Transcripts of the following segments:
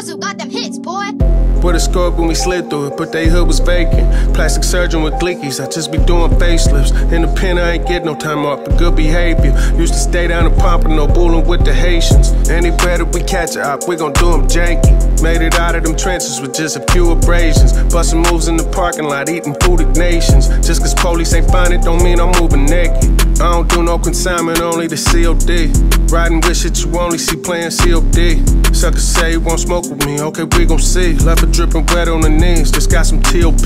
Zazu got them hits, boy. Put a scope when we slid through it, but they hood was vacant. Plastic surgeon with leakies, I just be doing facelifts. In the pen, I ain't get no time off, but good behavior. Used to stay down in Pompano, booling with the Haitians. Any better we catch up, we gon' do them janky. Made it out of them trenches with just a few abrasions. Bustin' moves in the parking lot, eating food nations. Just cause police ain't find it, don't mean I'm moving naked. I don't do no consignment, only the COD. Riding with shit you only see playing COD. Suckers say you won't smoke with me, okay, we gon' see. Left her dripping wet on the knees, just got some TOP.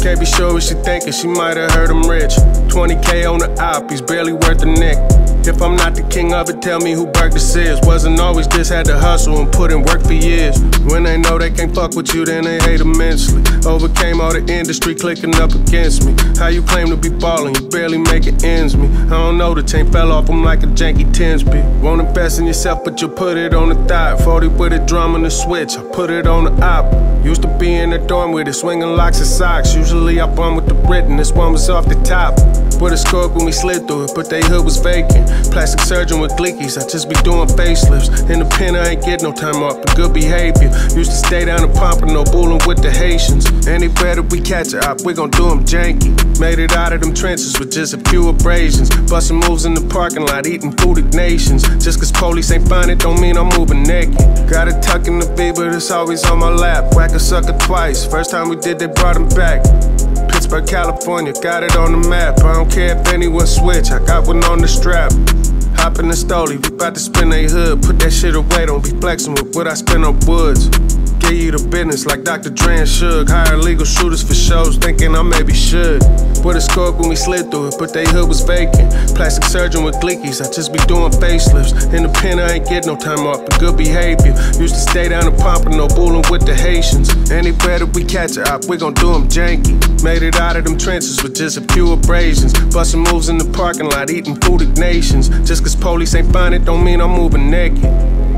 Can't be sure what she thinking, she might have heard I'm rich. 20k on the op, he's barely worth a nick. If I'm not the king of it, tell me who Burke this is. Wasn't always just had to hustle and put in work for years. When they know they can't fuck with you, then they hate immensely. Overcame all the industry clicking up against me. How you claim to be ballin', you barely making ends meet. I don't know, the chain fell off him like a janky 10 speed. Won't invest in yourself, but you put it on the thigh. 40 with a drum and a switch, I put it on the op. Used to be in the dorm with it, swinging locks and socks. Usually I bum with the written, this one was off the top. With a scope when we slid through it, but they hood was vacant. Plastic surgeon with glickies, I just be doing facelifts. In the pen, I ain't get no time off for good behavior. Used to stay down in Pompano, bulling with the Haitians. Any that we catch a op, we gon' do them janky. Made it out of them trenches with just a few abrasions. Bustin' moves in the parking lot, eating food nations. Just cause police ain't find it, don't mean I'm moving naked. Got it tucked in the V, but it's always on my lap. Whack a sucker twice, first time we did, they brought him back. Pittsburgh, California, got it on the map. I don't care if anyone switch, I got one on the strap. Hop in the stoley, we bout to spin a hood. Put that shit away, don't be flexing with what I spend on woods. Business like Dr. Dre and Suge. Hire legal shooters for shows, thinking I maybe should. With a scope when we slid through it, but they hood was vacant. Plastic surgeon with glickies, I just be doing facelifts. In the pen, I ain't get no time off for good behavior. Used to stay down in Pompano, bulling with the Haitians. Any better we catch a op, we gon' do them janky. Made it out of them trenches with just a few abrasions. Bustin' moves in the parking lot, eating food nations. Just cause police ain't find it, don't mean I'm moving naked.